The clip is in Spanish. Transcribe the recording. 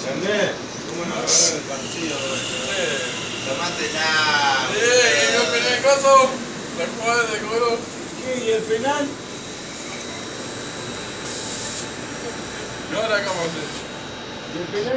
¿Entendés? ¿Cómo nos agarraron el partido? Tomate la. Eh, y no tenés caso. La jugada de coro. ¿Qué? ¿Y el penal? Y ahora, ¿cómo haces? ¿Y el penal?